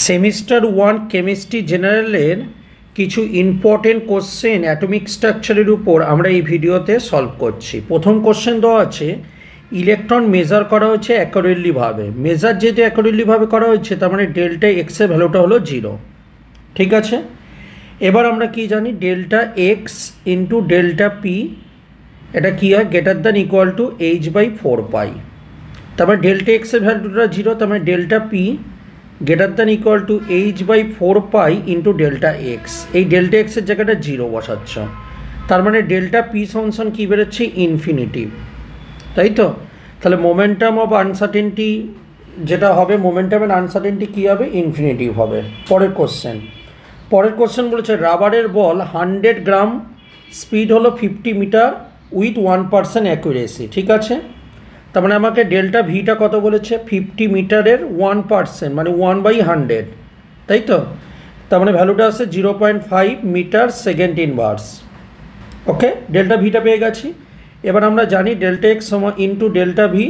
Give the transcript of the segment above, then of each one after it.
Semester one chemistry জেনারেলের কিছু important question atomic স্ট্রাকচারের উপর আমরা এই ভিডিওতে সলভ করছি। প্রথম কোশ্চেন দেওয়া আছে ইলেকট্রন মেজার করা হয়েছে অ্যাকোরেটলিভাবে মেজার যেহেতু অ্যাকোরেটলিভাবে করা হয়েছে, তার মানে ডেল্টা এক্সের ভ্যালুটা হলো জিরো ঠিক আছে? এবার আমরা কি জানি delta x into delta p এটা কী হয়? Greater than equal to h by four pi তারপরে ডেল্টা এক্সের ভ্যালুটা জিরো তার মানে delta p greater than equal to h by four pi into delta x এই ডেল্টা এক্সের জায়গাটা জিরো বসাচ্ছ। তার মানে ডেল্টা পি সংসন কী বেরোচ্ছে? ইনফিনিটিভ তাই তো? তাহলে মোমেন্টাম অফ আনসার্টেনটি যেটা হবে মোমেন্টাম অ্যান্ড আনসার্টেনটি কী হবে? ইনফিনিটিভ হবে। পরের কোশ্চেন পরের কোশ্চেন বলেছে রাবারের বল হান্ড্রেড গ্রাম স্পিড হলো fifty metre with one percent accuracy ঠিক আছে? তার মানে আমাকে ডেল্টা ভিটা কত বলেছে? ফিফটি মিটারের ওয়ান পার্সেন্ট মানে ওয়ান বাই হান্ড্রেড তাই তো? তার মানে ভ্যালুটা আছে zero point five metre second inverse okay delta ভিটা পেয়ে গেছি। এবার আমরা জানি ডেল্টা এক্স সমা into delta v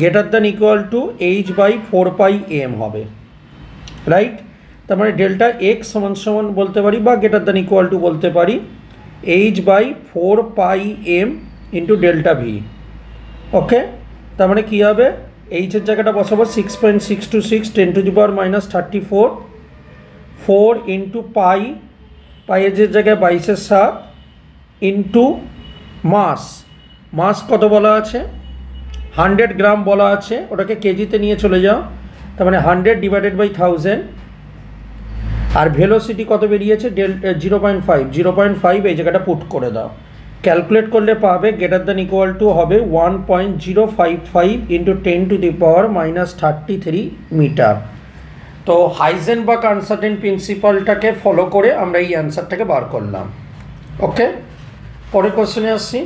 greater than equal to h by four pi m হবে রাইট তার মানে ডেল্টা এক্স সমান সমান বলতে পারি বা গ্রেটার দ্যান ইকুয়াল টু বলতে পারি h by four pi m into delta v okay তার মানে কী হবে? এইচের জায়গাটা বসাবো six point six two six ten to the power minus thirty four four into pi পাইয়ের জায়গায় বাইশের সাত ইন্টু মাস মাস কত বলা আছে? হান্ড্রেড গ্রাম বলা আছে। ওটাকে কেজিতে নিয়ে চলে যাও। তার মানে হান্ড্রেড ডিভাইডেড বাই থাউজেন্ড আর ভেলোসিটি কত বেরিয়েছে? Del zero point five zero point five এই জায়গাটা পুট করে দাও। ক্যালকুলেট করলে পাবে গ্রেটার দ্যান ইকুয়াল টু হবে one point zero five five into ten to the power minus thirty three metre তো হাইজেন বা কনসার্টেন্ট প্রিন্সিপালটাকে ফলো করে আমরা এই অ্যান্সারটাকে বার করলাম। ওকে পরের কোশ্চেনে আসছি।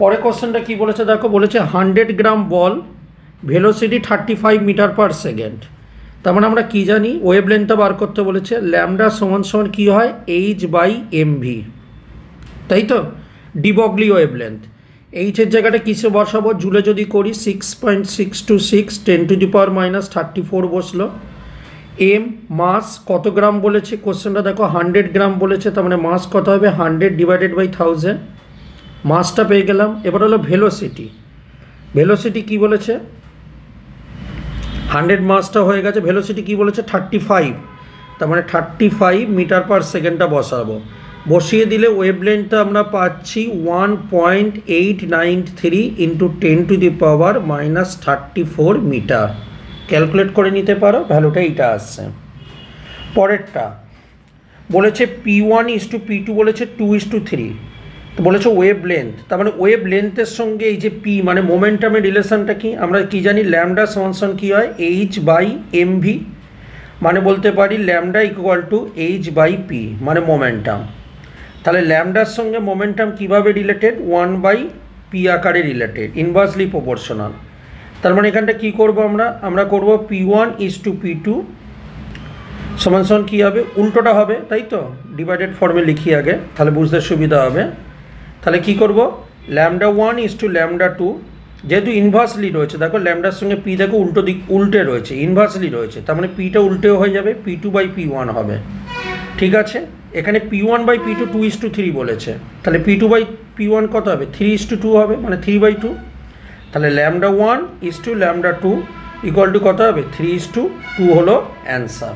পরের কোশ্চেনটা কী বলেছে দেখো? বলেছে hundred gram ball velocity thirty five metre per second তার মানে আমরা কী জানি? ওয়েভ লেন্থটা বার করতে বলেছে। ল্যামডা সমান সমান কী হয়? এইচ বাই এম ভি তাই তো? ডিবগলি ওয়েভ লেন্থ এইচের জায়গাটা কিসে বসাবো? জুলে যদি করি six point six two six ten to the power minus thirty four বসল। এম মাস কত গ্রাম বলেছে? কোশ্চেনটা দেখো হান্ড্রেড গ্রাম বলেছে, তার মানে মাস কত হবে? হান্ড্রেড ডিভাইডেড বাই থাউজেন্ড মাসটা পেয়ে গেলাম। এবার হলো ভেলোসিটি ভেলোসিটি কি বলেছে? হান্ড্রেড মাসটা হয়ে গেছে। ভেলোসিটি কি বলেছে? থার্টি ফাইভ তার মানে থার্টি ফাইভ মিটার পার সেকেন্ডটা বসাবো। বসিয়ে দিলে ওয়েভ লেন্থটা আমরা পাচ্ছি one point eight nine three into ten to the power minus thirty four metre calculate করে নিতে পারো ভ্যালুটা এইটা আসছে। পরেরটা, বলেছে p one is two p two বলেছে টু ইস টু থ্রি তো বলেছে ওয়েভ লেন্থ তার মানে ওয়েভ লেন্থের সঙ্গে এই যে পি মানে মোমেন্টামের রিলেশনটা কি? আমরা কি জানি ল্যামডা সমান কী হয়? এইচ বাই এম ভি মানে বলতে পারি lambda equal to h by p মানে মোমেন্টাম তাহলে ল্যামডার সঙ্গে মোমেন্টাম কীভাবে রিলেটেড ওয়ান বাই পি আকারে রিলেটেড ইনভার্সলি প্রপোর্শনাল তার মানে এখানটা কী করব আমরা? আমরা করব p one is two p two সমান সমান কী হবে? উল্টোটা হবে, তাই তো? ডিভাইডেড ফর্মে লিখি আগে, তাহলে বুঝতে সুবিধা হবে। তাহলে কি করব? Lambda one is two lambda two যেহেতু ইনভার্সলি রয়েছে, দেখো ল্যামডার সঙ্গে পি দেখো উল্টো দিক, উল্টে রয়েছে ইনভার্সলি রয়েছে, তার মানে পিটা উল্টেও হয়ে যাবে p two by p one হবে। ঠিক আছে? এখানে p one by p two two is two three বলেছে। তাহলে p two by p one কত হবে? থ্রি ইস টু টু হবে মানে থ্রি বাই টু তাহলে lambda one is two lambda two equal to কত হবে? থ্রি ইস টু টু হলো অ্যান্সার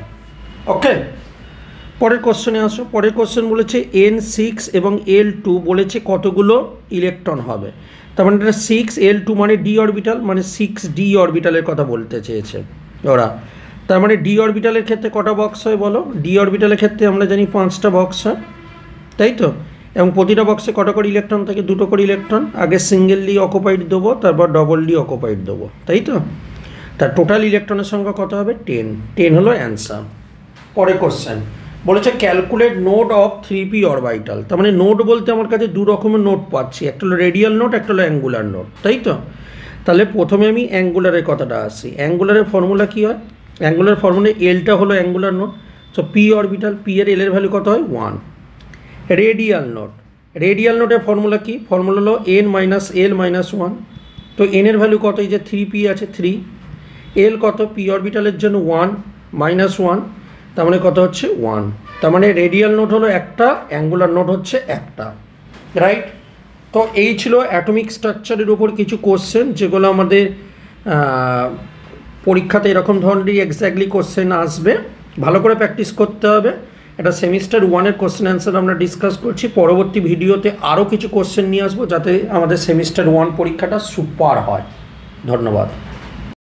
ওকে পরের কোশ্চেনে আসো। পরের কোশ্চেন বলেছে এন সিক্স এবং এল টু বলেছে কতগুলো ইলেকট্রন হবে। তার মানে এটা সিক্স এল টু মানে ডি অরবিটাল মানে সিক্স ডি অরবিটালের কথা বলতে চেয়েছে ওরা। তার মানে ডি অরবিটালের ক্ষেত্রে কটা বক্স হয় বলো? ডি অরবিটালের ক্ষেত্রে আমরা জানি পাঁচটা বক্স হয়। তাই তো? এবং প্রতিটা বক্সে কটা করে ইলেকট্রন থাকে? দুটো করে ইলেকট্রন আগে সিঙ্গেললি অকুপাইড দেবো, তারপর ডবললি অকুপাইড দেবো। তাই তো? তার টোটাল ইলেকট্রনের সংখ্যা কত হবে? টেন টেন হলো অ্যান্সার পরে কোশ্চেন বলেছে calculate node of three p orbital তার মানে নোট বলতে আমার কাছে দু রকমের নোট পাচ্ছি। একটা হলো রেডিয়াল নোট একটা হলো অ্যাঙ্গুলার নোট তাই তো? তাহলে প্রথমে আমি অ্যাঙ্গুলারের কথাটা আসি। অ্যাঙ্গুলারের ফর্মুলা কী হয়? অ্যাঙ্গুলার ফর্মুলা এলটা হলো angular node so p orbital p এর এলের ভ্যালু কত হয়? ওয়ান রেডিয়াল নোট রেডিয়াল নোটের ফর্মুলা কি? ফর্মুলা হলো n minus l minus one তো এনের ভ্যালু কত? এই যে থ্রি পি আছে থ্রি এল কত? পি অরবিটালের জন্য ওয়ান মাইনাস ওয়ান তার মানে কত হচ্ছে? ওয়ান তার মানে রেডিয়াল নোট হলো একটা অ্যাঙ্গুলার নোট হচ্ছে একটা রাইট তো এই ছিল অ্যাটমিক স্ট্রাকচারের উপর কিছু কোশ্চেন যেগুলো আমাদের পরীক্ষাতে এরকম ধরনেরই এক্স্যাক্টলি কোশ্চেন আসবে। ভালো করে প্র্যাকটিস করতে হবে। এটা সেমিস্টার ওয়ানের কোশ্চেন অ্যান্সার আমরা ডিসকাস করছি। পরবর্তী ভিডিওতে আরও কিছু কোশ্চেন নিয়ে আসব যাতে আমাদের সেমিস্টার ওয়ান পরীক্ষাটা সুপার হয়। ধন্যবাদ।